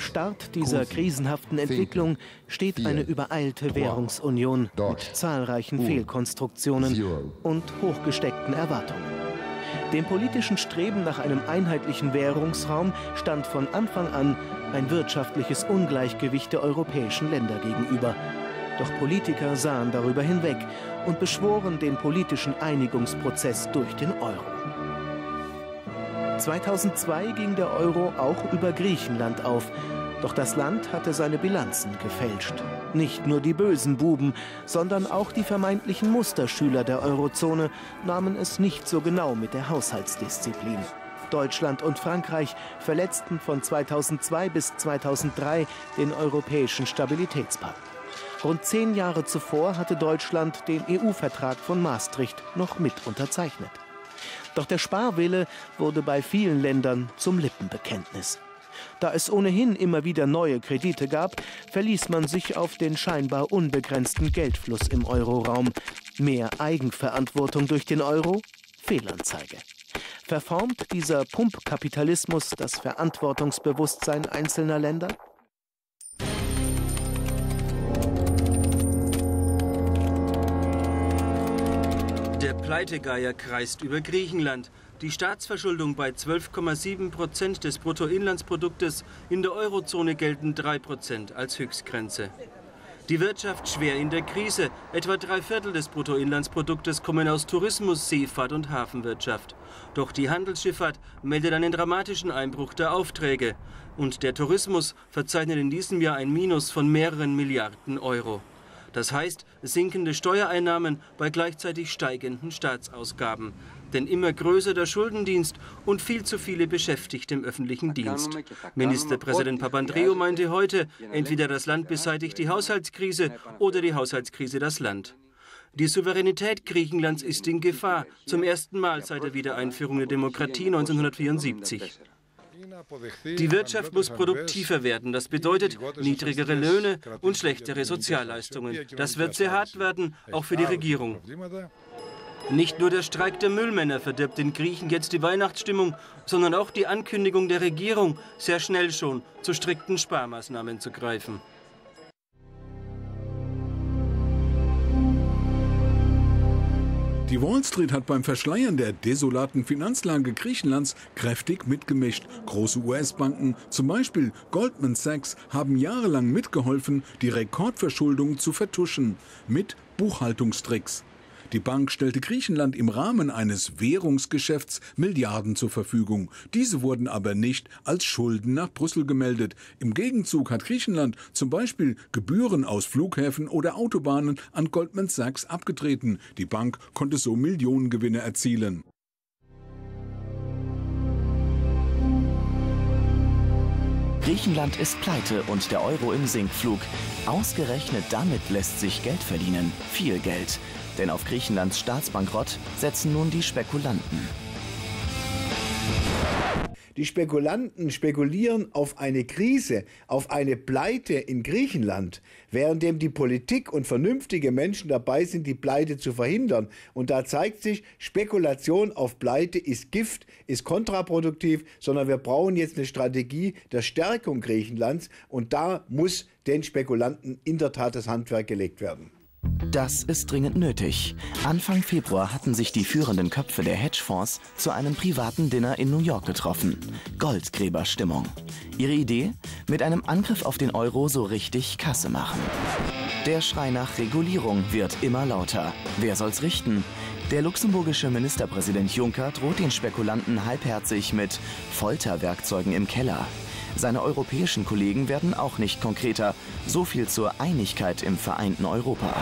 Am Start dieser krisenhaften Entwicklung steht eine übereilte Währungsunion mit zahlreichen Fehlkonstruktionen und hochgesteckten Erwartungen. Dem politischen Streben nach einem einheitlichen Währungsraum stand von Anfang an ein wirtschaftliches Ungleichgewicht der europäischen Länder gegenüber. Doch Politiker sahen darüber hinweg und beschworen den politischen Einigungsprozess durch den Euro. 2002 ging der Euro auch über Griechenland auf. Doch das Land hatte seine Bilanzen gefälscht. Nicht nur die bösen Buben, sondern auch die vermeintlichen Musterschüler der Eurozone nahmen es nicht so genau mit der Haushaltsdisziplin. Deutschland und Frankreich verletzten von 2002 bis 2003 den europäischen Stabilitätspakt. Rund zehn Jahre zuvor hatte Deutschland den EU-Vertrag von Maastricht noch mit unterzeichnet. Doch der Sparwille wurde bei vielen Ländern zum Lippenbekenntnis. Da es ohnehin immer wieder neue Kredite gab, verließ man sich auf den scheinbar unbegrenzten Geldfluss im Euroraum. Mehr Eigenverantwortung durch den Euro? Fehlanzeige. Verformt dieser Pumpkapitalismus das Verantwortungsbewusstsein einzelner Länder? Pleitegeier kreist über Griechenland. Die Staatsverschuldung bei 12,7 Prozent des Bruttoinlandsproduktes. In der Eurozone gelten 3 Prozent als Höchstgrenze. Die Wirtschaft schwer in der Krise. Etwa drei Viertel des Bruttoinlandsproduktes kommen aus Tourismus, Seefahrt und Hafenwirtschaft. Doch die Handelsschifffahrt meldet einen dramatischen Einbruch der Aufträge. Und der Tourismus verzeichnet in diesem Jahr ein Minus von mehreren Milliarden Euro. Das heißt sinkende Steuereinnahmen bei gleichzeitig steigenden Staatsausgaben. Denn immer größer der Schuldendienst und viel zu viele Beschäftigte im öffentlichen Dienst. Ministerpräsident Papandreou meinte heute, entweder das Land beseitigt die Haushaltskrise oder die Haushaltskrise das Land. Die Souveränität Griechenlands ist in Gefahr, zum ersten Mal seit der Wiedereinführung der Demokratie 1974. Die Wirtschaft muss produktiver werden. Das bedeutet niedrigere Löhne und schlechtere Sozialleistungen. Das wird sehr hart werden, auch für die Regierung. Nicht nur der Streik der Müllmänner verdirbt den Griechen jetzt die Weihnachtsstimmung, sondern auch die Ankündigung der Regierung, sehr schnell schon zu strikten Sparmaßnahmen zu greifen. Die Wall Street hat beim Verschleiern der desolaten Finanzlage Griechenlands kräftig mitgemischt. Große US-Banken, zum Beispiel Goldman Sachs, haben jahrelang mitgeholfen, die Rekordverschuldung zu vertuschen. Mit Buchhaltungstricks. Die Bank stellte Griechenland im Rahmen eines Währungsgeschäfts Milliarden zur Verfügung. Diese wurden aber nicht als Schulden nach Brüssel gemeldet. Im Gegenzug hat Griechenland zum Beispiel Gebühren aus Flughäfen oder Autobahnen an Goldman Sachs abgetreten. Die Bank konnte so Millionengewinne erzielen. Griechenland ist pleite und der Euro im Sinkflug. Ausgerechnet damit lässt sich Geld verdienen. Viel Geld. Denn auf Griechenlands Staatsbankrott setzen nun die Spekulanten. Die Spekulanten spekulieren auf eine Krise, auf eine Pleite in Griechenland, währenddem die Politik und vernünftige Menschen dabei sind, die Pleite zu verhindern. Und da zeigt sich, Spekulation auf Pleite ist Gift, ist kontraproduktiv, sondern wir brauchen jetzt eine Strategie der Stärkung Griechenlands und da muss den Spekulanten in der Tat das Handwerk gelegt werden. Das ist dringend nötig. Anfang Februar hatten sich die führenden Köpfe der Hedgefonds zu einem privaten Dinner in New York getroffen. Goldgräberstimmung. Ihre Idee? Mit einem Angriff auf den Euro so richtig Kasse machen. Der Schrei nach Regulierung wird immer lauter. Wer soll's richten? Der luxemburgische Ministerpräsident Juncker droht den Spekulanten halbherzig mit Folterwerkzeugen im Keller. Seine europäischen Kollegen werden auch nicht konkreter. So viel zur Einigkeit im vereinten Europa.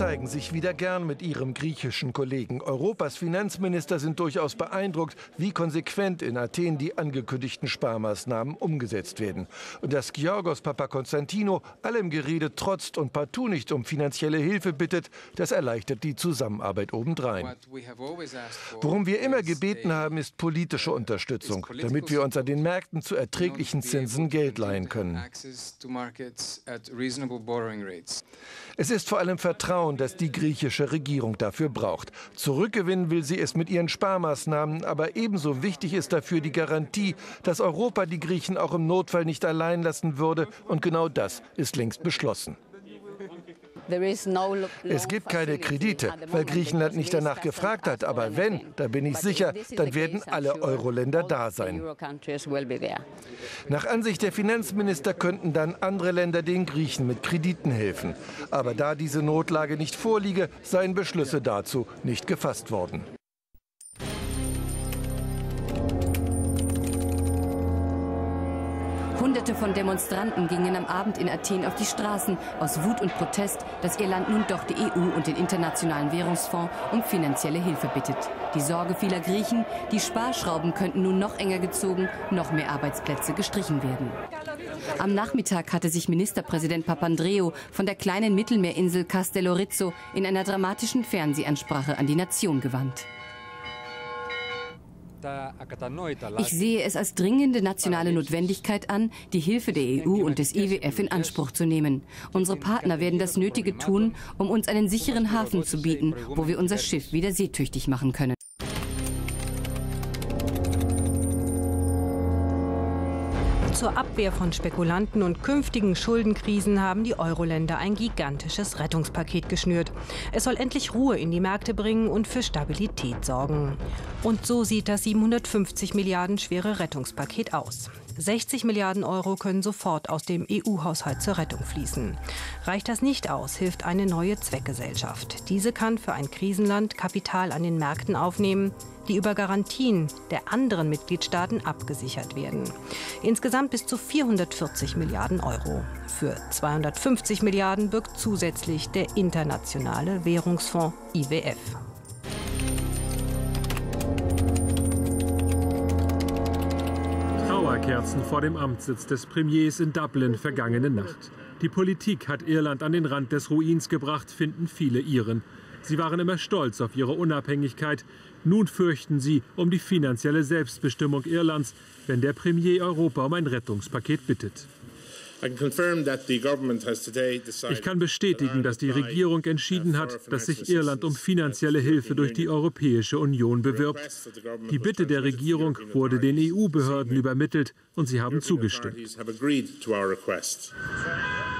Zeigen sich wieder gern mit Ihrem griechischen Kollegen. Europas Finanzminister sind durchaus beeindruckt, wie konsequent in Athen die angekündigten Sparmaßnahmen umgesetzt werden. Und dass Georgos Papakonstantino allem Gerede trotzt und partout nicht um finanzielle Hilfe bittet, das erleichtert die Zusammenarbeit obendrein. Worum wir immer gebeten haben, ist politische Unterstützung, damit wir uns an den Märkten zu erträglichen Zinsen Geld leihen können. Es ist vor allem Vertrauen Vertrauen, das die griechische Regierung dafür braucht. Zurückgewinnen will sie es mit ihren Sparmaßnahmen, aber ebenso wichtig ist dafür die Garantie, dass Europa die Griechen auch im Notfall nicht allein lassen würde. Und genau das ist längst beschlossen. Es gibt keine Kredite, weil Griechenland nicht danach gefragt hat. Aber wenn, da bin ich sicher, dann werden alle Euro-Länder da sein. Nach Ansicht der Finanzminister könnten dann andere Länder den Griechen mit Krediten helfen. Aber da diese Notlage nicht vorliege, seien Beschlüsse dazu nicht gefasst worden. Hunderte von Demonstranten gingen am Abend in Athen auf die Straßen aus Wut und Protest, dass ihr Land nun doch die EU und den Internationalen Währungsfonds um finanzielle Hilfe bittet. Die Sorge vieler Griechen, die Sparschrauben könnten nun noch enger gezogen, noch mehr Arbeitsplätze gestrichen werden. Am Nachmittag hatte sich Ministerpräsident Papandreou von der kleinen Mittelmeerinsel Castellorizzo in einer dramatischen Fernsehansprache an die Nation gewandt. Ich sehe es als dringende nationale Notwendigkeit an, die Hilfe der EU und des IWF in Anspruch zu nehmen. Unsere Partner werden das Nötige tun, um uns einen sicheren Hafen zu bieten, wo wir unser Schiff wieder seetüchtig machen können. Zur Abwehr von Spekulanten und künftigen Schuldenkrisen haben die Euro-Länder ein gigantisches Rettungspaket geschnürt. Es soll endlich Ruhe in die Märkte bringen und für Stabilität sorgen. Und so sieht das 750 Milliarden schwere Rettungspaket aus. 60 Milliarden Euro können sofort aus dem EU-Haushalt zur Rettung fließen. Reicht das nicht aus, hilft eine neue Zweckgesellschaft. Diese kann für ein Krisenland Kapital an den Märkten aufnehmen, die über Garantien der anderen Mitgliedstaaten abgesichert werden. Insgesamt bis zu 440 Milliarden Euro. Für 250 Milliarden birgt zusätzlich der Internationale Währungsfonds IWF. Trauerkerzen vor dem Amtssitz des Premiers in Dublin vergangene Nacht. Die Politik hat Irland an den Rand des Ruins gebracht, finden viele Iren. Sie waren immer stolz auf ihre Unabhängigkeit. Nun fürchten sie um die finanzielle Selbstbestimmung Irlands, wenn der Premier Europa um ein Rettungspaket bittet. Ich kann bestätigen, dass die Regierung entschieden hat, dass sich Irland um finanzielle Hilfe durch die Europäische Union bewirbt. Die Bitte der Regierung wurde den EU-Behörden übermittelt und sie haben zugestimmt.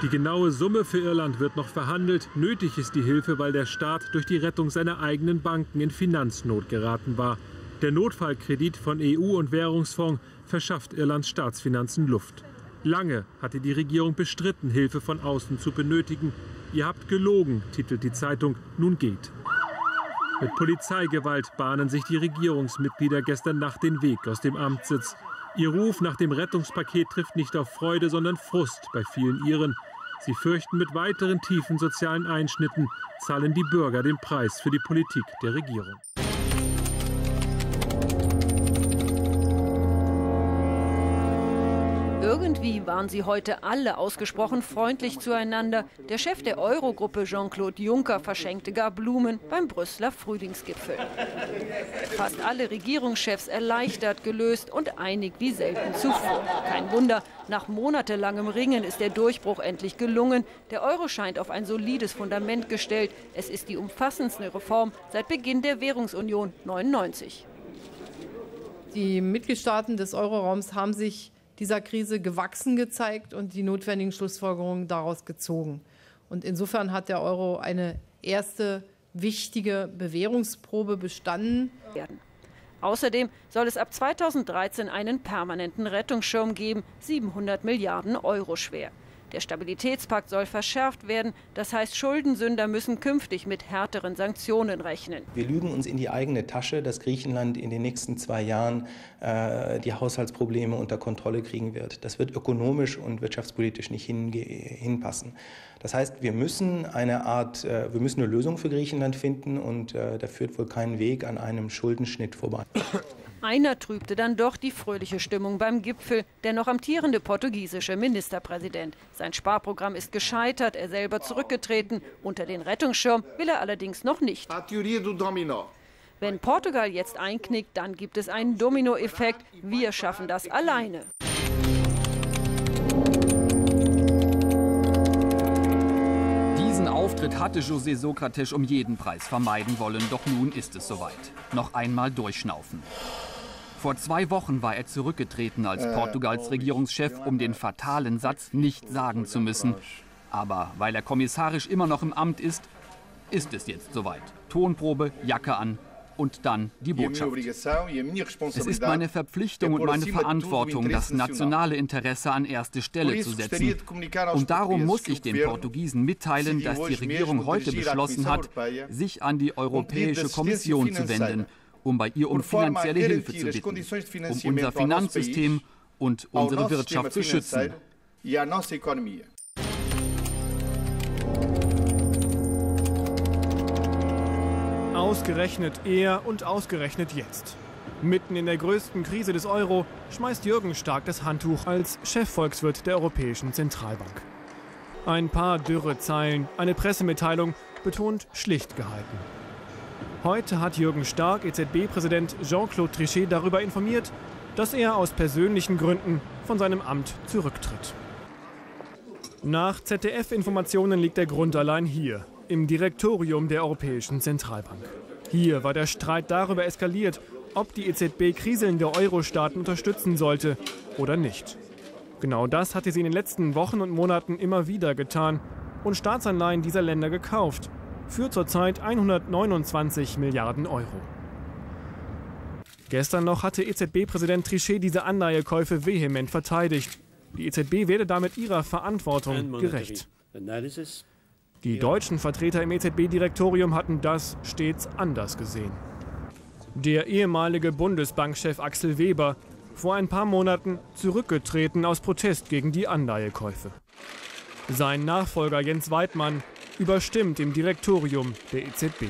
Die genaue Summe für Irland wird noch verhandelt. Nötig ist die Hilfe, weil der Staat durch die Rettung seiner eigenen Banken in Finanznot geraten war. Der Notfallkredit von EU und Währungsfonds verschafft Irlands Staatsfinanzen Luft. Lange hatte die Regierung bestritten, Hilfe von außen zu benötigen. Ihr habt gelogen, titelt die Zeitung, nun geht. Mit Polizeigewalt bahnen sich die Regierungsmitglieder gestern Nacht den Weg aus dem Amtssitz. Ihr Ruf nach dem Rettungspaket trifft nicht auf Freude, sondern Frust bei vielen Iren. Sie fürchten, mit weiteren tiefen sozialen Einschnitten zahlen die Bürger den Preis für die Politik der Regierung. Irgendwie waren sie heute alle ausgesprochen freundlich zueinander. Der Chef der Eurogruppe, Jean-Claude Juncker, verschenkte gar Blumen beim Brüsseler Frühlingsgipfel. Fast alle Regierungschefs erleichtert, gelöst und einig wie selten zuvor. Kein Wunder, nach monatelangem Ringen ist der Durchbruch endlich gelungen. Der Euro scheint auf ein solides Fundament gestellt. Es ist die umfassendste Reform seit Beginn der Währungsunion 99. Die Mitgliedstaaten des Euroraums haben sich dieser Krise gewachsen gezeigt und die notwendigen Schlussfolgerungen daraus gezogen. Und insofern hat der Euro eine erste wichtige Bewährungsprobe bestanden. Außerdem soll es ab 2013 einen permanenten Rettungsschirm geben, 700 Milliarden Euro schwer. Der Stabilitätspakt soll verschärft werden. Das heißt, Schuldensünder müssen künftig mit härteren Sanktionen rechnen. Wir lügen uns in die eigene Tasche, dass Griechenland in den nächsten zwei Jahren äh, die Haushaltsprobleme unter Kontrolle kriegen wird. Das wird ökonomisch und wirtschaftspolitisch nicht hinpassen. Das heißt, wir müssen eine Art, äh, wir müssen eine Lösung für Griechenland finden und äh, da führt wohl kein Weg an einem Schuldenschnitt vorbei. Einer trübte dann doch die fröhliche Stimmung beim Gipfel, der noch amtierende portugiesische Ministerpräsident. Sein Sparprogramm ist gescheitert, er selber zurückgetreten. Unter den Rettungsschirm will er allerdings noch nicht. Wenn Portugal jetzt einknickt, dann gibt es einen Dominoeffekt. Wir schaffen das alleine. EU-Beitritt hatte José Sokrates um jeden Preis vermeiden wollen, doch nun ist es soweit. Noch einmal durchschnaufen. Vor zwei Wochen war er zurückgetreten als Portugals Regierungschef, um den fatalen Satz nicht sagen zu müssen. Aber weil er kommissarisch immer noch im Amt ist, ist es jetzt soweit. Tonprobe, Jacke an und dann die Botschaft. Es ist meine Verpflichtung und meine Verantwortung, das nationale Interesse an erste Stelle zu setzen. Und darum muss ich den Portugiesen mitteilen, dass die Regierung heute beschlossen hat, sich an die Europäische Kommission zu wenden, um bei ihr um finanzielle Hilfe zu bitten, um unser Finanzsystem und unsere Wirtschaft zu schützen. Ausgerechnet er und ausgerechnet jetzt. Mitten in der größten Krise des Euro schmeißt Jürgen Stark das Handtuch als Chefvolkswirt der Europäischen Zentralbank. Ein paar dürre Zeilen, eine Pressemitteilung, betont schlicht gehalten. Heute hat Jürgen Stark EZB-Präsident Jean-Claude Trichet darüber informiert, dass er aus persönlichen Gründen von seinem Amt zurücktritt. Nach ZDF-Informationen liegt der Grund allein hier, im Direktorium der Europäischen Zentralbank. Hier war der Streit darüber eskaliert, ob die EZB kriselnde Euro-Staaten unterstützen sollte oder nicht. Genau das hatte sie in den letzten Wochen und Monaten immer wieder getan und Staatsanleihen dieser Länder gekauft, für zurzeit 129 Milliarden Euro. Gestern noch hatte EZB-Präsident Trichet diese Anleihekäufe vehement verteidigt. Die EZB werde damit ihrer Verantwortung gerecht. Die deutschen Vertreter im EZB-Direktorium hatten das stets anders gesehen. Der ehemalige Bundesbankchef Axel Weber, vor ein paar Monaten zurückgetreten aus Protest gegen die Anleihekäufe. Sein Nachfolger Jens Weidmann überstimmt im Direktorium der EZB.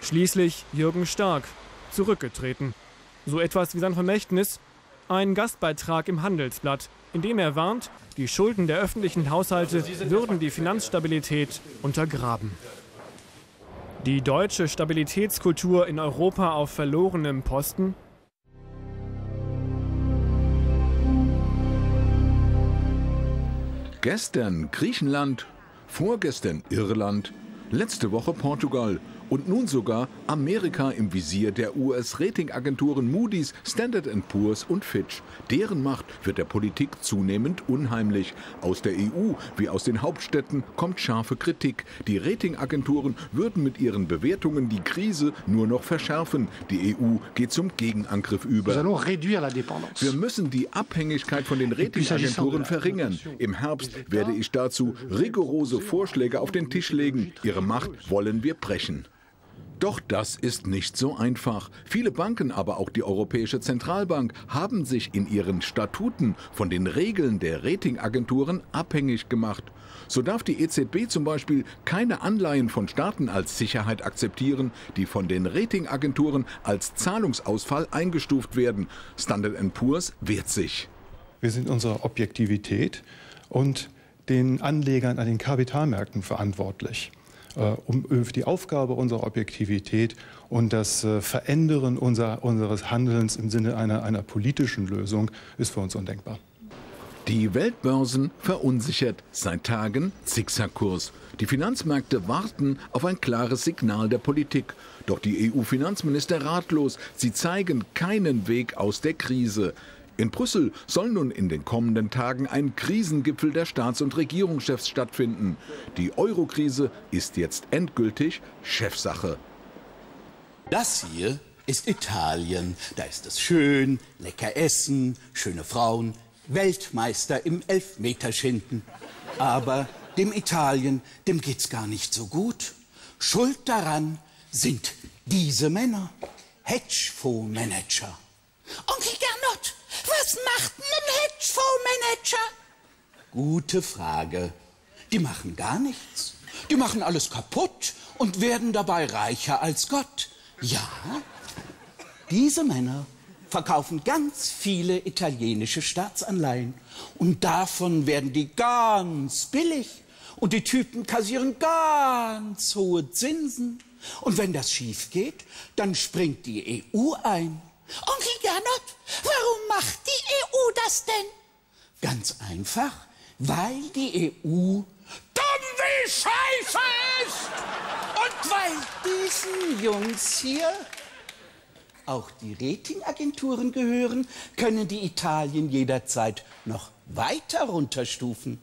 Schließlich Jürgen Stark, zurückgetreten. So etwas wie sein Vermächtnis, ein Gastbeitrag im Handelsblatt, in dem er warnt, die Schulden der öffentlichen Haushalte würden die Finanzstabilität untergraben. Die deutsche Stabilitätskultur in Europa auf verlorenem Posten? Gestern Griechenland, vorgestern Irland, letzte Woche Portugal und nun sogar Amerika im Visier der US-Ratingagenturen Moody's, Standard Poor's und Fitch. Deren Macht wird der Politik zunehmend unheimlich. Aus der EU wie aus den Hauptstädten kommt scharfe Kritik. Die Ratingagenturen würden mit ihren Bewertungen die Krise nur noch verschärfen. Die EU geht zum Gegenangriff über. Wir müssen die Abhängigkeit von den Ratingagenturen verringern. Im Herbst werde ich dazu rigorose Vorschläge auf den Tisch legen. Ihre Macht wollen wir brechen. Doch das ist nicht so einfach. Viele Banken, aber auch die Europäische Zentralbank, haben sich in ihren Statuten von den Regeln der Ratingagenturen abhängig gemacht. So darf die EZB zum Beispiel keine Anleihen von Staaten als Sicherheit akzeptieren, die von den Ratingagenturen als Zahlungsausfall eingestuft werden. Standard Poor's wehrt sich. Wir sind unserer Objektivität und den Anlegern an den Kapitalmärkten verantwortlich. Äh, um die Aufgabe unserer Objektivität und das äh, Verändern unser, unseres Handelns im Sinne einer, einer politischen Lösung ist für uns undenkbar. Die Weltbörsen verunsichert seit Tagen Zickzackkurs. Die Finanzmärkte warten auf ein klares Signal der Politik. Doch die EU-Finanzminister ratlos. Sie zeigen keinen Weg aus der Krise. In Brüssel soll nun in den kommenden Tagen ein Krisengipfel der Staats- und Regierungschefs stattfinden. Die Eurokrise ist jetzt endgültig Chefsache. Das hier ist Italien. Da ist es schön, lecker essen, schöne Frauen, Weltmeister im Elfmeterschinden. Aber dem Italien, dem geht's gar nicht so gut. Schuld daran sind diese Männer, Hedgefondsmanager. Onkel Gernot, was macht ein Hedgefondsmanager? Gute Frage. Die machen gar nichts. Die machen alles kaputt und werden dabei reicher als Gott. Ja, diese Männer verkaufen ganz viele italienische Staatsanleihen und davon werden die ganz billig und die Typen kassieren ganz hohe Zinsen. Und wenn das schief geht, dann springt die EU ein Onkel Gernot, warum macht die EU das denn? Ganz einfach, weil die EU dumm wie Scheiße ist. Und weil diesen Jungs hier auch die Ratingagenturen gehören, können die Italien jederzeit noch weiter runterstufen.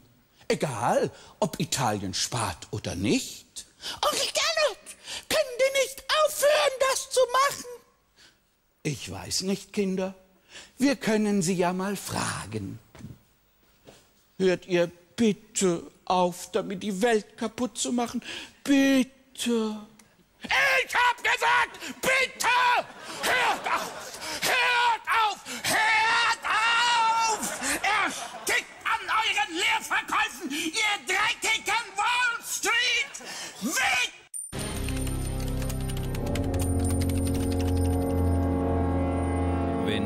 Egal, ob Italien spart oder nicht. Onkel Gernot, können die nicht aufhören, das zu machen? Ich weiß nicht, Kinder. Wir können sie ja mal fragen. Hört ihr bitte auf, damit die Welt kaputt zu machen? Bitte. Ich hab gesagt, bitte! Hört auf! Hört auf! Hört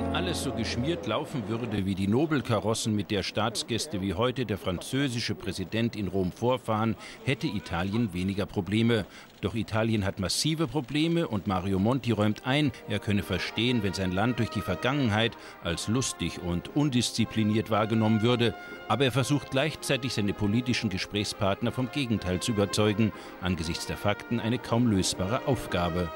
Wenn alles so geschmiert laufen würde wie die Nobelkarossen, mit der Staatsgäste wie heute der französische Präsident in Rom vorfahren, hätte Italien weniger Probleme. Doch Italien hat massive Probleme und Mario Monti räumt ein, er könne verstehen, wenn sein Land durch die Vergangenheit als lustig und undiszipliniert wahrgenommen würde. Aber er versucht gleichzeitig seine politischen Gesprächspartner vom Gegenteil zu überzeugen. Angesichts der Fakten eine kaum lösbare Aufgabe.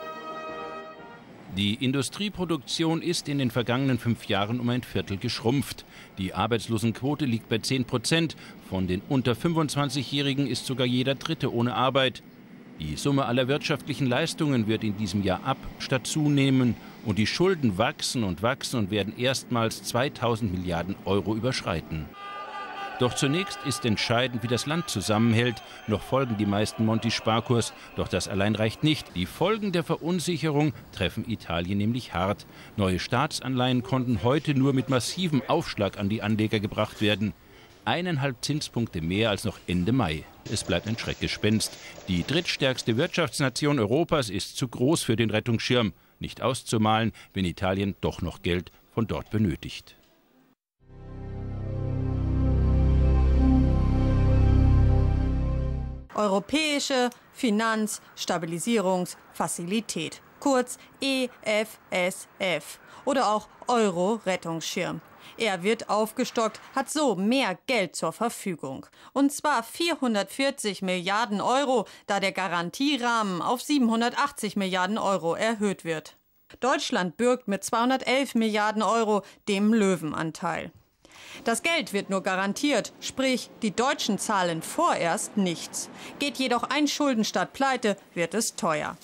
Die Industrieproduktion ist in den vergangenen fünf Jahren um ein Viertel geschrumpft. Die Arbeitslosenquote liegt bei 10 Prozent. Von den unter 25-Jährigen ist sogar jeder Dritte ohne Arbeit. Die Summe aller wirtschaftlichen Leistungen wird in diesem Jahr ab statt zunehmen und die Schulden wachsen und wachsen und werden erstmals 2000 Milliarden Euro überschreiten. Doch zunächst ist entscheidend, wie das Land zusammenhält. Noch folgen die meisten Monti-Sparkurs, doch das allein reicht nicht. Die Folgen der Verunsicherung treffen Italien nämlich hart. Neue Staatsanleihen konnten heute nur mit massivem Aufschlag an die Anleger gebracht werden. Eineinhalb Zinspunkte mehr als noch Ende Mai. Es bleibt ein Schreckgespenst. Die drittstärkste Wirtschaftsnation Europas ist zu groß für den Rettungsschirm. Nicht auszumalen, wenn Italien doch noch Geld von dort benötigt. Europäische Finanzstabilisierungsfazilität, kurz EFSF oder auch Euro-Rettungsschirm. Er wird aufgestockt, hat so mehr Geld zur Verfügung. Und zwar 440 Milliarden Euro, da der Garantierahmen auf 780 Milliarden Euro erhöht wird. Deutschland bürgt mit 211 Milliarden Euro dem Löwenanteil. Das Geld wird nur garantiert, sprich, die Deutschen zahlen vorerst nichts. Geht jedoch ein Schuldenstaat pleite, wird es teuer.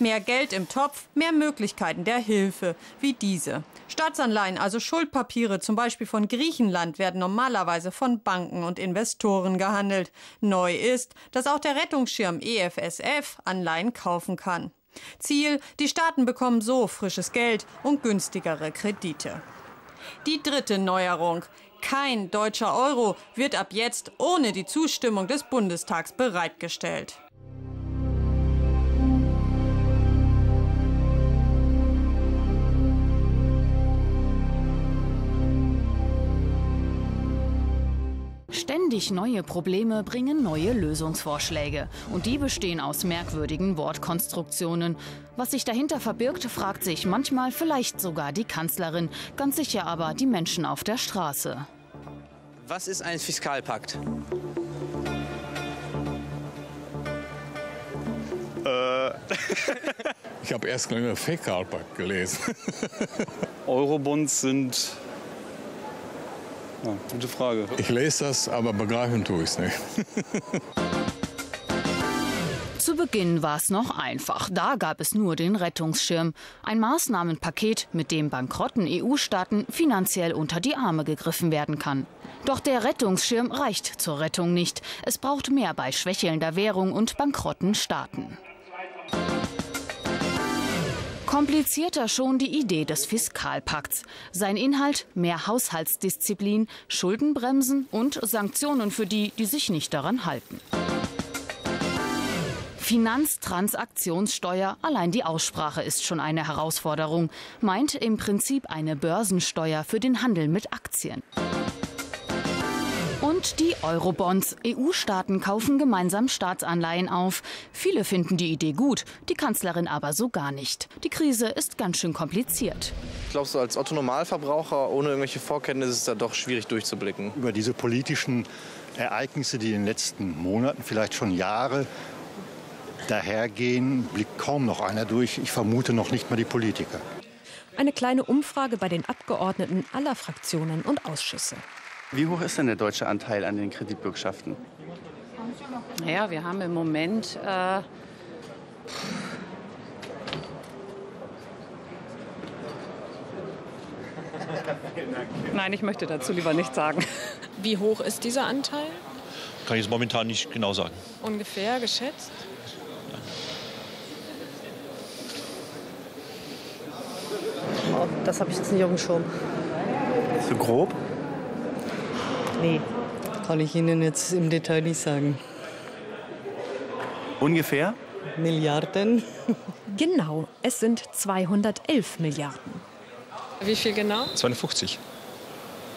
Mehr Geld im Topf, mehr Möglichkeiten der Hilfe, wie diese. Staatsanleihen, also Schuldpapiere, zum Beispiel von Griechenland, werden normalerweise von Banken und Investoren gehandelt. Neu ist, dass auch der Rettungsschirm EFSF Anleihen kaufen kann. Ziel, die Staaten bekommen so frisches Geld und günstigere Kredite. Die dritte Neuerung. Kein deutscher Euro wird ab jetzt ohne die Zustimmung des Bundestags bereitgestellt. Ständig neue Probleme bringen neue Lösungsvorschläge. Und die bestehen aus merkwürdigen Wortkonstruktionen. Was sich dahinter verbirgt, fragt sich manchmal vielleicht sogar die Kanzlerin, ganz sicher aber die Menschen auf der Straße. Was ist ein Fiskalpakt? Äh, ich habe erst einen Fäkalpakt gelesen. Eurobonds sind ja, gute Frage. Ich lese das, aber begreifen tue ich es nicht. Zu Beginn war es noch einfach. Da gab es nur den Rettungsschirm. Ein Maßnahmenpaket, mit dem bankrotten EU-Staaten finanziell unter die Arme gegriffen werden kann. Doch der Rettungsschirm reicht zur Rettung nicht. Es braucht mehr bei schwächelnder Währung und bankrotten Staaten. Komplizierter schon die Idee des Fiskalpakts. Sein Inhalt mehr Haushaltsdisziplin, Schuldenbremsen und Sanktionen für die, die sich nicht daran halten. Finanztransaktionssteuer, allein die Aussprache ist schon eine Herausforderung, meint im Prinzip eine Börsensteuer für den Handel mit Aktien. Und die Eurobonds. EU-Staaten kaufen gemeinsam Staatsanleihen auf. Viele finden die Idee gut, die Kanzlerin aber so gar nicht. Die Krise ist ganz schön kompliziert. Ich glaube, so als Otto-Normalverbraucher ohne irgendwelche Vorkenntnisse ist es da doch schwierig durchzublicken. Über diese politischen Ereignisse, die in den letzten Monaten, vielleicht schon Jahre dahergehen, blickt kaum noch einer durch. Ich vermute noch nicht mal die Politiker. Eine kleine Umfrage bei den Abgeordneten aller Fraktionen und Ausschüsse. Wie hoch ist denn der deutsche Anteil an den Kreditbürgschaften? Naja, wir haben im Moment äh, Nein, ich möchte dazu lieber nichts sagen. Wie hoch ist dieser Anteil? Kann ich es momentan nicht genau sagen. Ungefähr geschätzt? Oh, das habe ich jetzt nicht auf dem Schirm. So grob? Nee, kann ich Ihnen jetzt im Detail nicht sagen. Ungefähr? Milliarden. Genau, es sind 211 Milliarden. Wie viel genau? 250.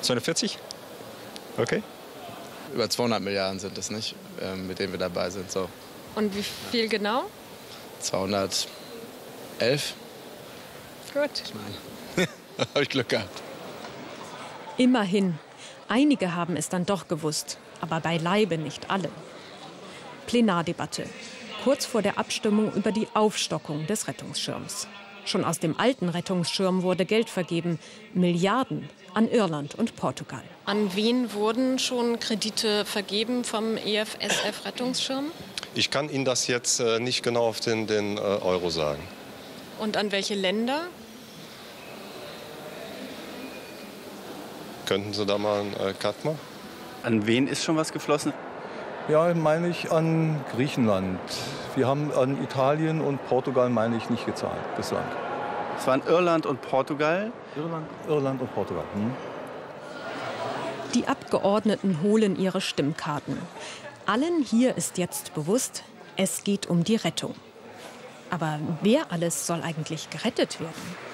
240? Okay. Über 200 Milliarden sind es nicht, ähm, mit denen wir dabei sind. So. Und wie viel genau? 211. Gut. Habe ich Glück gehabt. Immerhin. Einige haben es dann doch gewusst, aber beileibe nicht alle. Plenardebatte. Kurz vor der Abstimmung über die Aufstockung des Rettungsschirms. Schon aus dem alten Rettungsschirm wurde Geld vergeben, Milliarden an Irland und Portugal. An wen wurden schon Kredite vergeben vom EFSF-Rettungsschirm? Ich kann Ihnen das jetzt äh, nicht genau auf den, den äh, Euro sagen. Und an welche Länder? Könnten Sie da mal einen äh, Cut machen? An wen ist schon was geflossen? Ja, meine ich an Griechenland. Wir haben an Italien und Portugal, meine ich, nicht gezahlt bislang. Es waren Irland und Portugal? Irland, Irland und Portugal. Hm? Die Abgeordneten holen ihre Stimmkarten. Allen hier ist jetzt bewusst, es geht um die Rettung. Aber wer alles soll eigentlich gerettet werden?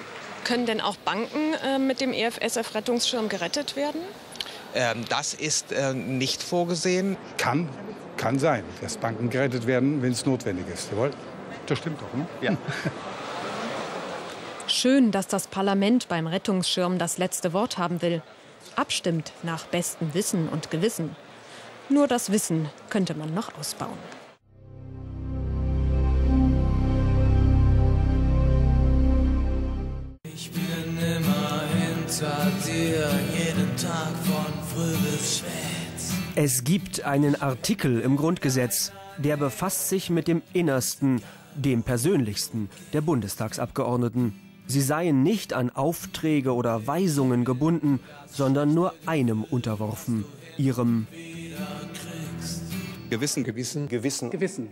Können denn auch Banken äh, mit dem EFSF-Rettungsschirm gerettet werden? Ähm, das ist äh, nicht vorgesehen. Kann, kann sein, dass Banken gerettet werden, wenn es notwendig ist. Jawohl. Das stimmt doch, ne? Ja. Schön, dass das Parlament beim Rettungsschirm das letzte Wort haben will. Abstimmt nach bestem Wissen und Gewissen. Nur das Wissen könnte man noch ausbauen. Hinter dir, jeden Tag von früh bis spät. Es gibt einen Artikel im Grundgesetz, der befasst sich mit dem Innersten, dem Persönlichsten der Bundestagsabgeordneten. Sie seien nicht an Aufträge oder Weisungen gebunden, sondern nur einem unterworfen, ihrem Gewissen, Gewissen, Gewissen, Gewissen.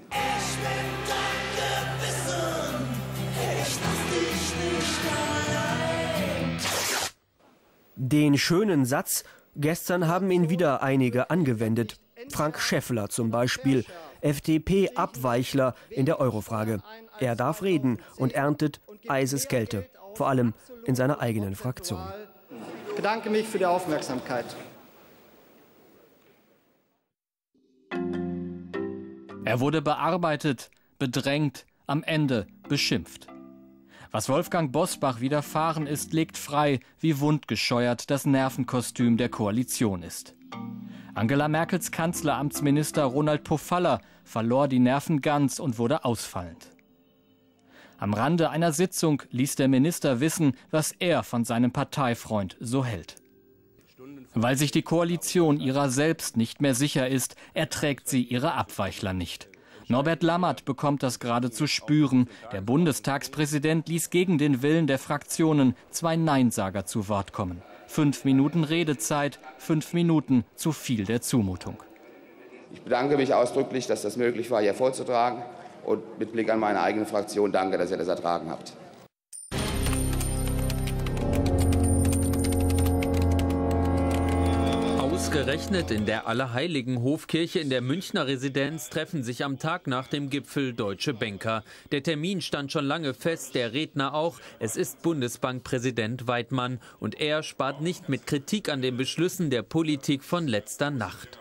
Den schönen Satz, gestern haben ihn wieder einige angewendet. Frank Schäffler zum Beispiel, FDP-Abweichler in der Eurofrage. Er darf reden und erntet eises Kälte, vor allem in seiner eigenen Fraktion. Ich bedanke mich für die Aufmerksamkeit. Er wurde bearbeitet, bedrängt, am Ende beschimpft. Was Wolfgang Bosbach widerfahren ist, legt frei, wie wundgescheuert das Nervenkostüm der Koalition ist. Angela Merkels Kanzleramtsminister Ronald Pofalla verlor die Nerven ganz und wurde ausfallend. Am Rande einer Sitzung ließ der Minister wissen, was er von seinem Parteifreund so hält. Weil sich die Koalition ihrer selbst nicht mehr sicher ist, erträgt sie ihre Abweichler nicht. Norbert Lammert bekommt das gerade zu spüren. Der Bundestagspräsident ließ gegen den Willen der Fraktionen zwei Neinsager zu Wort kommen. Fünf Minuten Redezeit, fünf Minuten zu viel der Zumutung. Ich bedanke mich ausdrücklich, dass das möglich war, hier vorzutragen. Und mit Blick an meine eigene Fraktion danke, dass ihr das ertragen habt. Ausgerechnet in der Allerheiligen Hofkirche in der Münchner Residenz treffen sich am Tag nach dem Gipfel deutsche Banker. Der Termin stand schon lange fest, der Redner auch. Es ist Bundesbankpräsident Weidmann und er spart nicht mit Kritik an den Beschlüssen der Politik von letzter Nacht.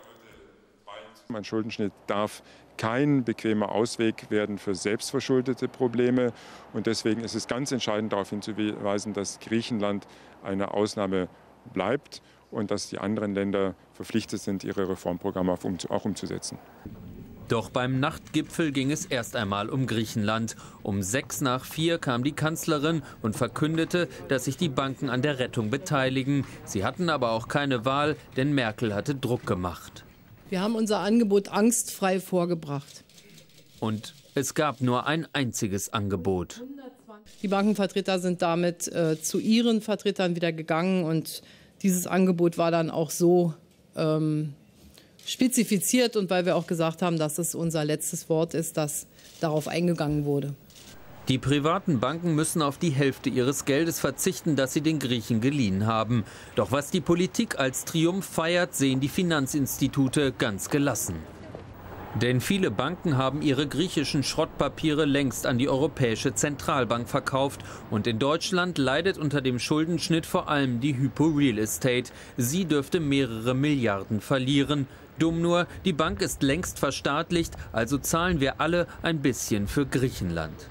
Ein Schuldenschnitt darf kein bequemer Ausweg werden für selbstverschuldete Probleme. Und deswegen ist es ganz entscheidend darauf hinzuweisen, dass Griechenland eine Ausnahme bleibt und dass die anderen Länder verpflichtet sind, ihre Reformprogramme auch umzusetzen. Doch beim Nachtgipfel ging es erst einmal um Griechenland. Um sechs nach vier kam die Kanzlerin und verkündete, dass sich die Banken an der Rettung beteiligen. Sie hatten aber auch keine Wahl, denn Merkel hatte Druck gemacht. Wir haben unser Angebot angstfrei vorgebracht. Und es gab nur ein einziges Angebot. Die Bankenvertreter sind damit äh, zu ihren Vertretern wieder gegangen und dieses Angebot war dann auch so ähm, spezifiziert und weil wir auch gesagt haben, dass es unser letztes Wort ist, dass darauf eingegangen wurde. Die privaten Banken müssen auf die Hälfte ihres Geldes verzichten, das sie den Griechen geliehen haben. Doch was die Politik als Triumph feiert, sehen die Finanzinstitute ganz gelassen. Denn viele Banken haben ihre griechischen Schrottpapiere längst an die Europäische Zentralbank verkauft. Und in Deutschland leidet unter dem Schuldenschnitt vor allem die Hypo Real Estate. Sie dürfte mehrere Milliarden verlieren. Dumm nur, die Bank ist längst verstaatlicht, also zahlen wir alle ein bisschen für Griechenland.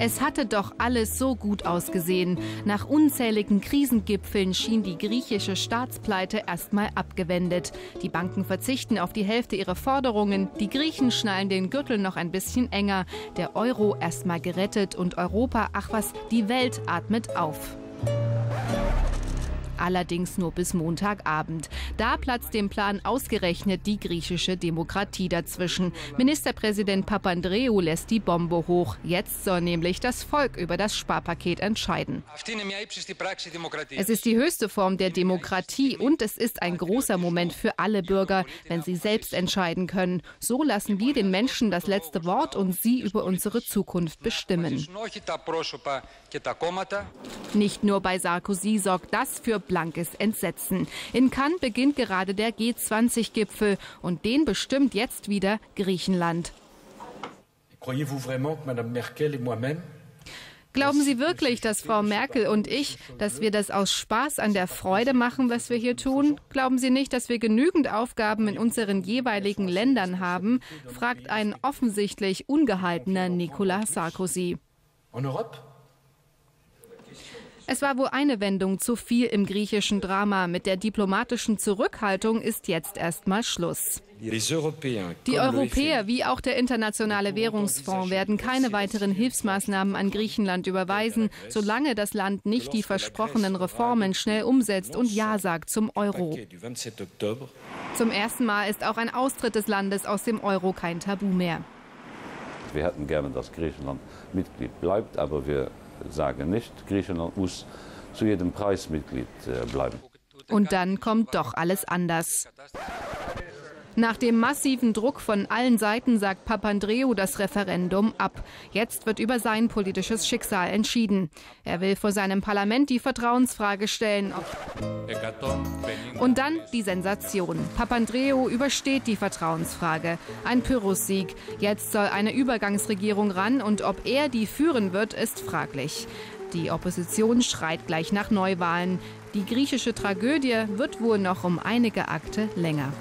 Es hatte doch alles so gut ausgesehen. Nach unzähligen Krisengipfeln schien die griechische Staatspleite erstmal abgewendet. Die Banken verzichten auf die Hälfte ihrer Forderungen, die Griechen schnallen den Gürtel noch ein bisschen enger, der Euro erstmal gerettet und Europa, ach was, die Welt atmet auf allerdings nur bis Montagabend. Da platzt dem Plan ausgerechnet die griechische Demokratie dazwischen. Ministerpräsident Papandreou lässt die Bombe hoch. Jetzt soll nämlich das Volk über das Sparpaket entscheiden. Es ist die höchste Form der Demokratie und es ist ein großer Moment für alle Bürger, wenn sie selbst entscheiden können. So lassen wir den Menschen das letzte Wort und sie über unsere Zukunft bestimmen. Nicht nur bei Sarkozy sorgt das für blankes Entsetzen. In Cannes beginnt gerade der G20-Gipfel und den bestimmt jetzt wieder Griechenland. Glauben Sie wirklich, dass Frau Merkel und ich, dass wir das aus Spaß an der Freude machen, was wir hier tun? Glauben Sie nicht, dass wir genügend Aufgaben in unseren jeweiligen Ländern haben? fragt ein offensichtlich ungehaltener Nicolas Sarkozy. En Europe? Es war wohl eine Wendung zu viel im griechischen Drama. Mit der diplomatischen Zurückhaltung ist jetzt erstmal Schluss. Die Europäer wie auch der Internationale Währungsfonds werden keine weiteren Hilfsmaßnahmen an Griechenland überweisen, solange das Land nicht die versprochenen Reformen schnell umsetzt und Ja sagt zum Euro. Zum ersten Mal ist auch ein Austritt des Landes aus dem Euro kein Tabu mehr. Wir hätten gerne, dass Griechenland Mitglied bleibt, aber wir sage nicht, Griechenland muss zu jedem Preis Mitglied äh, bleiben. Und dann kommt doch alles anders. Nach dem massiven Druck von allen Seiten sagt Papandreou das Referendum ab. Jetzt wird über sein politisches Schicksal entschieden. Er will vor seinem Parlament die Vertrauensfrage stellen. Und dann die Sensation. Papandreou übersteht die Vertrauensfrage. Ein Pyrrhussieg. Jetzt soll eine Übergangsregierung ran und ob er die führen wird, ist fraglich. Die Opposition schreit gleich nach Neuwahlen. Die griechische Tragödie wird wohl noch um einige Akte länger.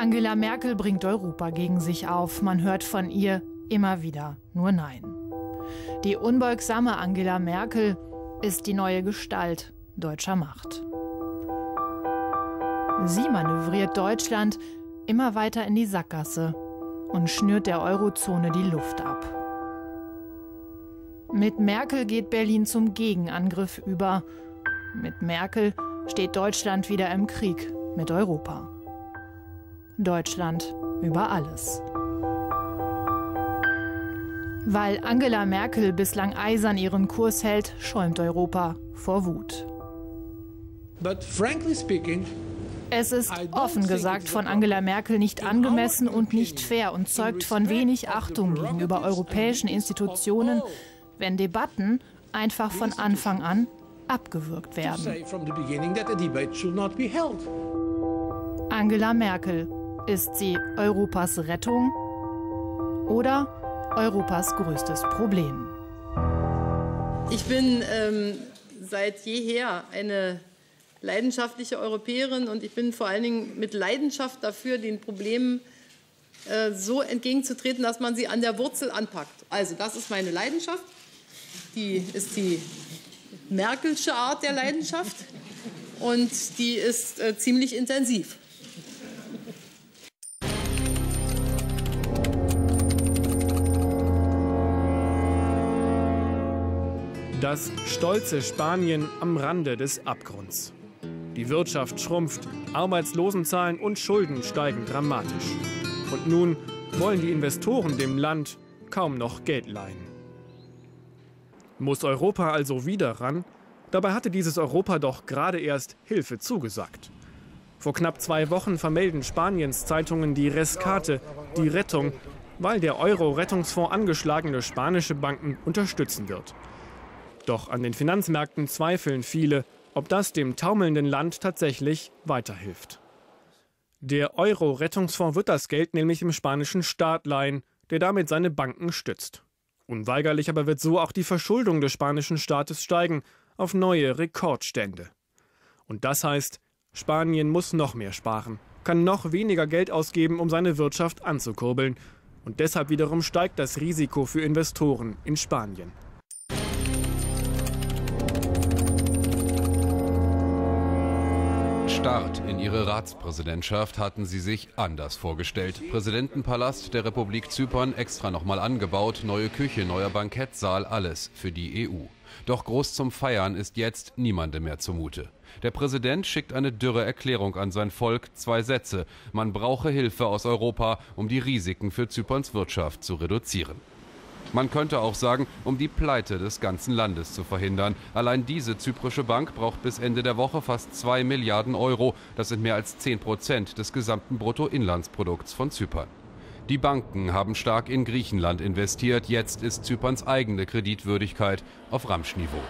Angela Merkel bringt Europa gegen sich auf. Man hört von ihr immer wieder nur Nein. Die unbeugsame Angela Merkel ist die neue Gestalt deutscher Macht. Sie manövriert Deutschland immer weiter in die Sackgasse und schnürt der Eurozone die Luft ab. Mit Merkel geht Berlin zum Gegenangriff über. Mit Merkel steht Deutschland wieder im Krieg mit Europa. Deutschland über alles. Weil Angela Merkel bislang eisern ihren Kurs hält, schäumt Europa vor Wut. Es ist offen gesagt von Angela Merkel nicht angemessen und nicht fair und zeugt von wenig Achtung gegenüber europäischen Institutionen, wenn Debatten einfach von Anfang an abgewürgt werden. Angela Merkel ist sie Europas Rettung oder Europas größtes Problem? Ich bin ähm, seit jeher eine leidenschaftliche Europäerin und ich bin vor allen Dingen mit Leidenschaft dafür, den Problemen äh, so entgegenzutreten, dass man sie an der Wurzel anpackt. Also das ist meine Leidenschaft. Die ist die Merkelsche Art der Leidenschaft und die ist äh, ziemlich intensiv. Das stolze Spanien am Rande des Abgrunds. Die Wirtschaft schrumpft, Arbeitslosenzahlen und Schulden steigen dramatisch. Und nun wollen die Investoren dem Land kaum noch Geld leihen. Muss Europa also wieder ran? Dabei hatte dieses Europa doch gerade erst Hilfe zugesagt. Vor knapp zwei Wochen vermelden Spaniens Zeitungen die Rescate, die Rettung, weil der Euro-Rettungsfonds angeschlagene spanische Banken unterstützen wird. Doch an den Finanzmärkten zweifeln viele, ob das dem taumelnden Land tatsächlich weiterhilft. Der Euro-Rettungsfonds wird das Geld nämlich im spanischen Staat leihen, der damit seine Banken stützt. Unweigerlich aber wird so auch die Verschuldung des spanischen Staates steigen auf neue Rekordstände. Und das heißt, Spanien muss noch mehr sparen, kann noch weniger Geld ausgeben, um seine Wirtschaft anzukurbeln. Und deshalb wiederum steigt das Risiko für Investoren in Spanien. Start in ihre Ratspräsidentschaft hatten sie sich anders vorgestellt. Präsidentenpalast der Republik Zypern extra nochmal angebaut, neue Küche, neuer Bankettsaal, alles für die EU. Doch groß zum Feiern ist jetzt niemandem mehr zumute. Der Präsident schickt eine dürre Erklärung an sein Volk, zwei Sätze. Man brauche Hilfe aus Europa, um die Risiken für Zyperns Wirtschaft zu reduzieren. Man könnte auch sagen, um die Pleite des ganzen Landes zu verhindern. Allein diese zyprische Bank braucht bis Ende der Woche fast 2 Milliarden Euro. Das sind mehr als 10 Prozent des gesamten Bruttoinlandsprodukts von Zypern. Die Banken haben stark in Griechenland investiert. Jetzt ist Zyperns eigene Kreditwürdigkeit auf Ramschniveau.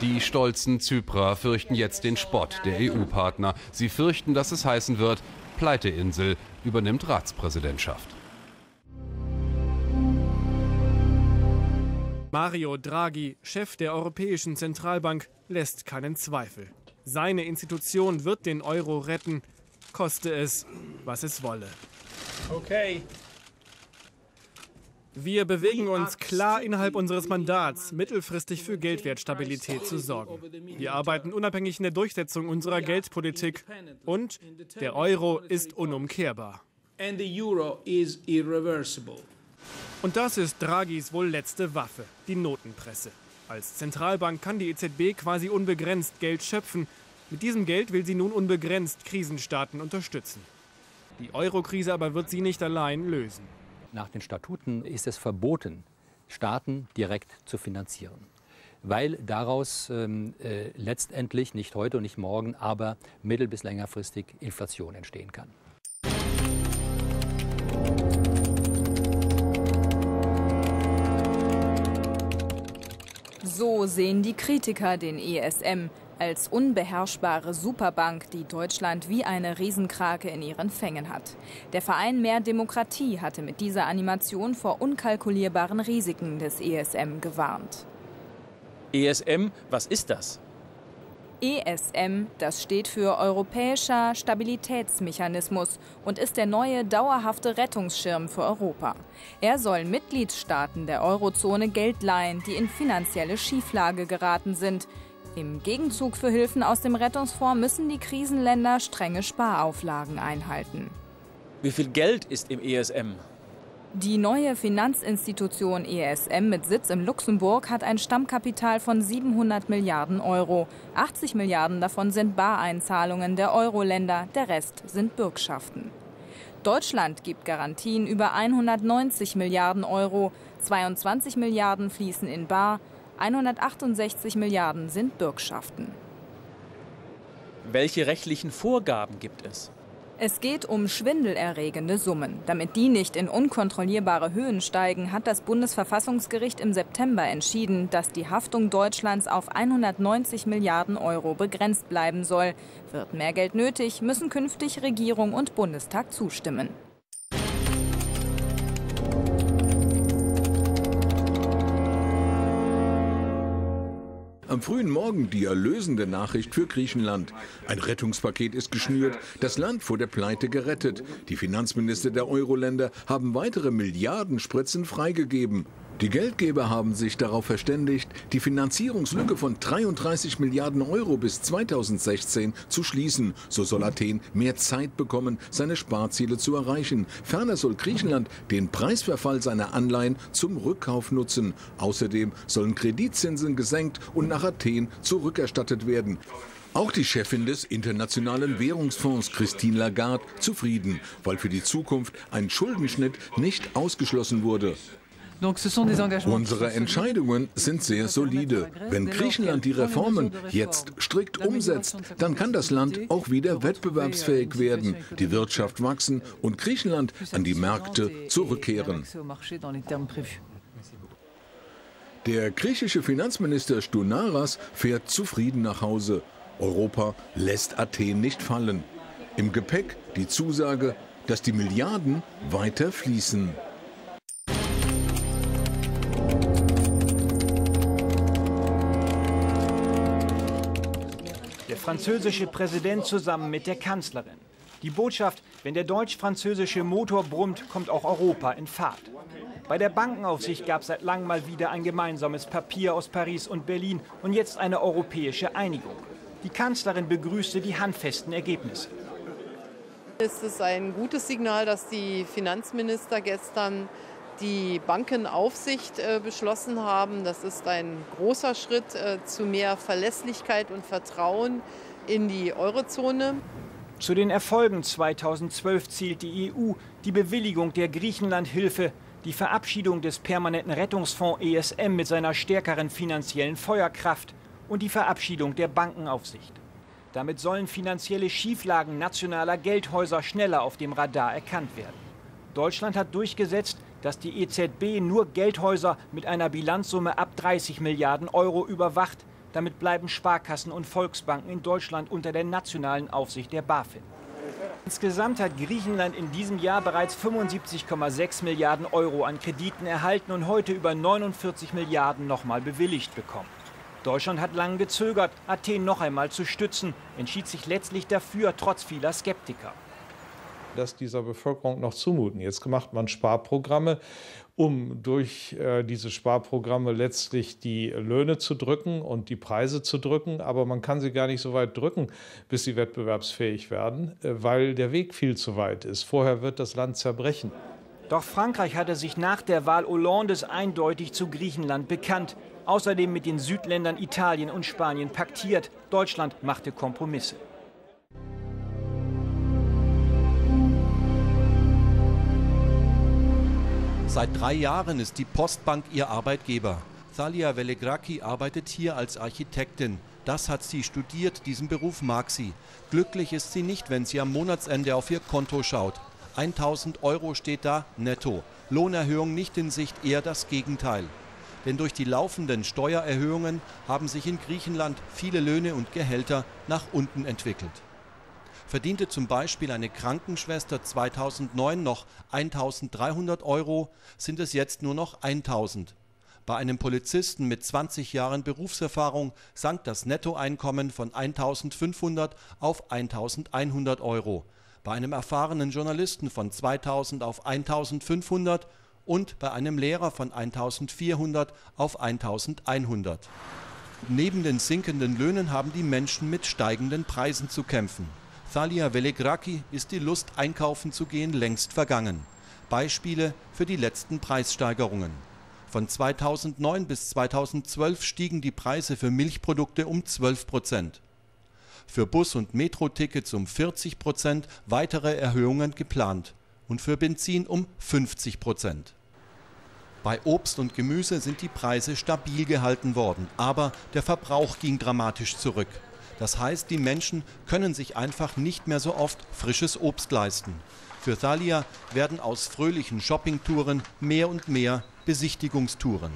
Die stolzen Zyprer fürchten jetzt den Spott der EU-Partner. Sie fürchten, dass es heißen wird, Pleiteinsel übernimmt Ratspräsidentschaft. Mario Draghi, Chef der Europäischen Zentralbank, lässt keinen Zweifel. Seine Institution wird den Euro retten, koste es, was es wolle. Okay. Wir bewegen uns klar innerhalb unseres Mandats, mittelfristig für Geldwertstabilität zu sorgen. Wir arbeiten unabhängig in der Durchsetzung unserer Geldpolitik und der Euro ist unumkehrbar. And the euro is irreversible. Und das ist Draghis wohl letzte Waffe, die Notenpresse. Als Zentralbank kann die EZB quasi unbegrenzt Geld schöpfen. Mit diesem Geld will sie nun unbegrenzt Krisenstaaten unterstützen. Die Euro-Krise aber wird sie nicht allein lösen. Nach den Statuten ist es verboten, Staaten direkt zu finanzieren, weil daraus ähm, äh, letztendlich nicht heute und nicht morgen, aber mittel- bis längerfristig Inflation entstehen kann. So sehen die Kritiker den ESM als unbeherrschbare Superbank, die Deutschland wie eine Riesenkrake in ihren Fängen hat. Der Verein Mehr Demokratie hatte mit dieser Animation vor unkalkulierbaren Risiken des ESM gewarnt. ESM, was ist das? ESM, das steht für Europäischer Stabilitätsmechanismus und ist der neue dauerhafte Rettungsschirm für Europa. Er soll Mitgliedstaaten der Eurozone Geld leihen, die in finanzielle Schieflage geraten sind. Im Gegenzug für Hilfen aus dem Rettungsfonds müssen die Krisenländer strenge Sparauflagen einhalten. Wie viel Geld ist im ESM? Die neue Finanzinstitution ESM mit Sitz in Luxemburg hat ein Stammkapital von 700 Milliarden Euro. 80 Milliarden davon sind Bareinzahlungen der Euro-Länder, der Rest sind Bürgschaften. Deutschland gibt Garantien über 190 Milliarden Euro, 22 Milliarden fließen in Bar, 168 Milliarden sind Bürgschaften. Welche rechtlichen Vorgaben gibt es? Es geht um schwindelerregende Summen. Damit die nicht in unkontrollierbare Höhen steigen, hat das Bundesverfassungsgericht im September entschieden, dass die Haftung Deutschlands auf 190 Milliarden Euro begrenzt bleiben soll. Wird mehr Geld nötig, müssen künftig Regierung und Bundestag zustimmen. Am frühen Morgen die erlösende Nachricht für Griechenland. Ein Rettungspaket ist geschnürt, das Land vor der Pleite gerettet. Die Finanzminister der Euro-Länder haben weitere Milliardenspritzen freigegeben. Die Geldgeber haben sich darauf verständigt, die Finanzierungslücke von 33 Milliarden Euro bis 2016 zu schließen. So soll Athen mehr Zeit bekommen, seine Sparziele zu erreichen. Ferner soll Griechenland den Preisverfall seiner Anleihen zum Rückkauf nutzen. Außerdem sollen Kreditzinsen gesenkt und nach Athen zurückerstattet werden. Auch die Chefin des Internationalen Währungsfonds, Christine Lagarde, zufrieden, weil für die Zukunft ein Schuldenschnitt nicht ausgeschlossen wurde. Unsere Entscheidungen sind sehr solide. Wenn Griechenland die Reformen jetzt strikt umsetzt, dann kann das Land auch wieder wettbewerbsfähig werden, die Wirtschaft wachsen und Griechenland an die Märkte zurückkehren. Der griechische Finanzminister Stunaras fährt zufrieden nach Hause. Europa lässt Athen nicht fallen. Im Gepäck die Zusage, dass die Milliarden weiter fließen. Französische Präsident zusammen mit der Kanzlerin. Die Botschaft, wenn der deutsch-französische Motor brummt, kommt auch Europa in Fahrt. Bei der Bankenaufsicht gab es seit langem mal wieder ein gemeinsames Papier aus Paris und Berlin und jetzt eine europäische Einigung. Die Kanzlerin begrüßte die handfesten Ergebnisse. Es ist ein gutes Signal, dass die Finanzminister gestern die Bankenaufsicht äh, beschlossen haben. Das ist ein großer Schritt äh, zu mehr Verlässlichkeit und Vertrauen in die Eurozone. Zu den Erfolgen 2012 zielt die EU die Bewilligung der Griechenland-Hilfe, die Verabschiedung des permanenten Rettungsfonds ESM mit seiner stärkeren finanziellen Feuerkraft und die Verabschiedung der Bankenaufsicht. Damit sollen finanzielle Schieflagen nationaler Geldhäuser schneller auf dem Radar erkannt werden. Deutschland hat durchgesetzt, dass die EZB nur Geldhäuser mit einer Bilanzsumme ab 30 Milliarden Euro überwacht. Damit bleiben Sparkassen und Volksbanken in Deutschland unter der nationalen Aufsicht der BaFin. Insgesamt hat Griechenland in diesem Jahr bereits 75,6 Milliarden Euro an Krediten erhalten und heute über 49 Milliarden nochmal bewilligt bekommen. Deutschland hat lange gezögert, Athen noch einmal zu stützen, entschied sich letztlich dafür, trotz vieler Skeptiker das dieser Bevölkerung noch zumuten. Jetzt macht man Sparprogramme, um durch äh, diese Sparprogramme letztlich die Löhne zu drücken und die Preise zu drücken. Aber man kann sie gar nicht so weit drücken, bis sie wettbewerbsfähig werden, äh, weil der Weg viel zu weit ist. Vorher wird das Land zerbrechen. Doch Frankreich hatte sich nach der Wahl Hollandes eindeutig zu Griechenland bekannt. Außerdem mit den Südländern Italien und Spanien paktiert. Deutschland machte Kompromisse. Seit drei Jahren ist die Postbank ihr Arbeitgeber. Thalia Velegraki arbeitet hier als Architektin. Das hat sie studiert, diesen Beruf mag sie. Glücklich ist sie nicht, wenn sie am Monatsende auf ihr Konto schaut. 1000 Euro steht da netto. Lohnerhöhung nicht in Sicht, eher das Gegenteil. Denn durch die laufenden Steuererhöhungen haben sich in Griechenland viele Löhne und Gehälter nach unten entwickelt. Verdiente zum Beispiel eine Krankenschwester 2009 noch 1300 Euro, sind es jetzt nur noch 1000. Bei einem Polizisten mit 20 Jahren Berufserfahrung sank das Nettoeinkommen von 1500 auf 1100 Euro. Bei einem erfahrenen Journalisten von 2000 auf 1500 und bei einem Lehrer von 1400 auf 1100. Neben den sinkenden Löhnen haben die Menschen mit steigenden Preisen zu kämpfen. Thalia Velegraki ist die Lust, einkaufen zu gehen, längst vergangen. Beispiele für die letzten Preissteigerungen. Von 2009 bis 2012 stiegen die Preise für Milchprodukte um 12 Prozent. Für Bus- und Metrotickets um 40 Prozent, weitere Erhöhungen geplant. Und für Benzin um 50 Prozent. Bei Obst und Gemüse sind die Preise stabil gehalten worden, aber der Verbrauch ging dramatisch zurück. Das heißt, die Menschen können sich einfach nicht mehr so oft frisches Obst leisten. Für Thalia werden aus fröhlichen Shoppingtouren mehr und mehr Besichtigungstouren.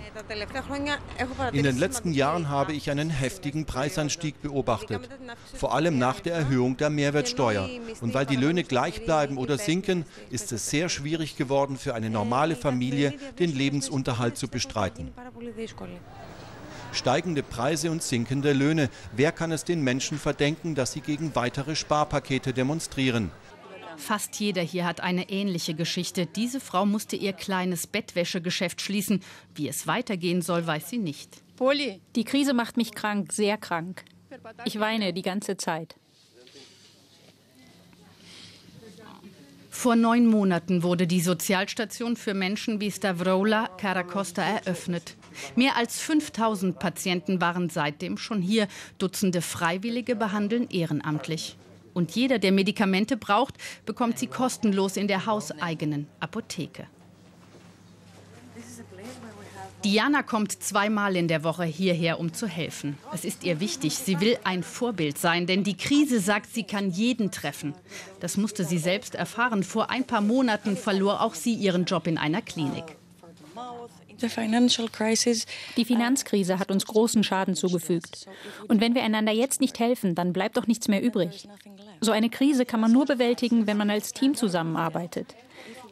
In den letzten Jahren habe ich einen heftigen Preisanstieg beobachtet, vor allem nach der Erhöhung der Mehrwertsteuer. Und weil die Löhne gleich bleiben oder sinken, ist es sehr schwierig geworden für eine normale Familie, den Lebensunterhalt zu bestreiten. Steigende Preise und sinkende Löhne. Wer kann es den Menschen verdenken, dass sie gegen weitere Sparpakete demonstrieren? Fast jeder hier hat eine ähnliche Geschichte. Diese Frau musste ihr kleines Bettwäschegeschäft schließen. Wie es weitergehen soll, weiß sie nicht. Poli, die Krise macht mich krank, sehr krank. Ich weine die ganze Zeit. Vor neun Monaten wurde die Sozialstation für Menschen wie Stavrola Karakosta eröffnet. Mehr als 5000 Patienten waren seitdem schon hier. Dutzende Freiwillige behandeln ehrenamtlich. Und jeder, der Medikamente braucht, bekommt sie kostenlos in der hauseigenen Apotheke. Diana kommt zweimal in der Woche hierher, um zu helfen. Es ist ihr wichtig. Sie will ein Vorbild sein, denn die Krise sagt, sie kann jeden treffen. Das musste sie selbst erfahren. Vor ein paar Monaten verlor auch sie ihren Job in einer Klinik. Die Finanzkrise hat uns großen Schaden zugefügt. Und wenn wir einander jetzt nicht helfen, dann bleibt doch nichts mehr übrig. So eine Krise kann man nur bewältigen, wenn man als Team zusammenarbeitet.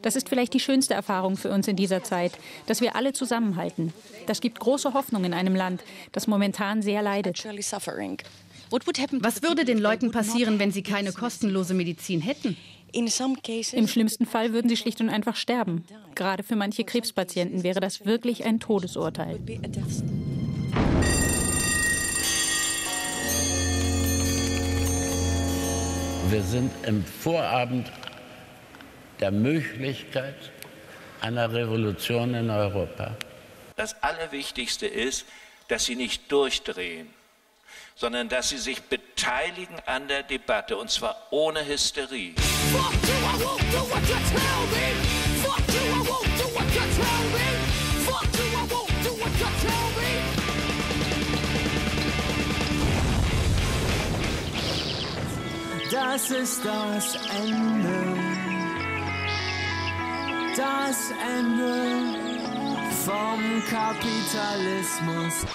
Das ist vielleicht die schönste Erfahrung für uns in dieser Zeit, dass wir alle zusammenhalten. Das gibt große Hoffnung in einem Land, das momentan sehr leidet. Was würde den Leuten passieren, wenn sie keine kostenlose Medizin hätten? Im schlimmsten Fall würden sie schlicht und einfach sterben. Gerade für manche Krebspatienten wäre das wirklich ein Todesurteil. Wir sind im Vorabend der Möglichkeit einer Revolution in Europa. Das Allerwichtigste ist, dass Sie nicht durchdrehen, sondern dass Sie sich beteiligen an der Debatte, und zwar ohne Hysterie. Das ist das Ende. Das Ende vom Kapitalismus.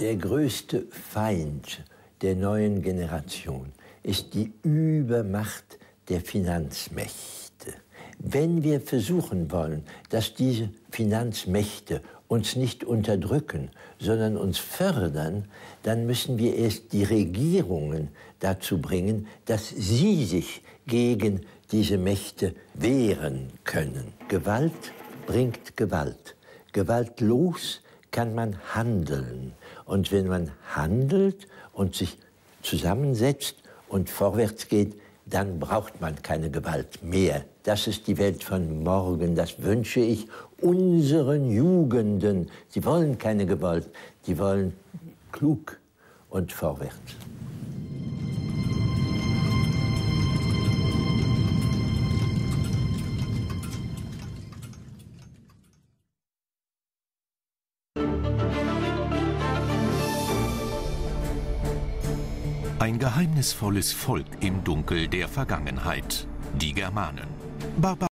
Der größte Feind der neuen Generation ist die Übermacht der Finanzmächte. Wenn wir versuchen wollen, dass diese Finanzmächte uns nicht unterdrücken, sondern uns fördern, dann müssen wir erst die Regierungen dazu bringen, dass sie sich gegen diese Mächte wehren können. Gewalt bringt Gewalt. Gewaltlos kann man handeln. Und wenn man handelt und sich zusammensetzt und vorwärts geht, dann braucht man keine Gewalt mehr. Das ist die Welt von morgen. Das wünsche ich unseren Jugenden. Sie wollen keine Gewalt, sie wollen klug und vorwärts. Ein geheimnisvolles Volk im Dunkel der Vergangenheit. Die Germanen. Barbar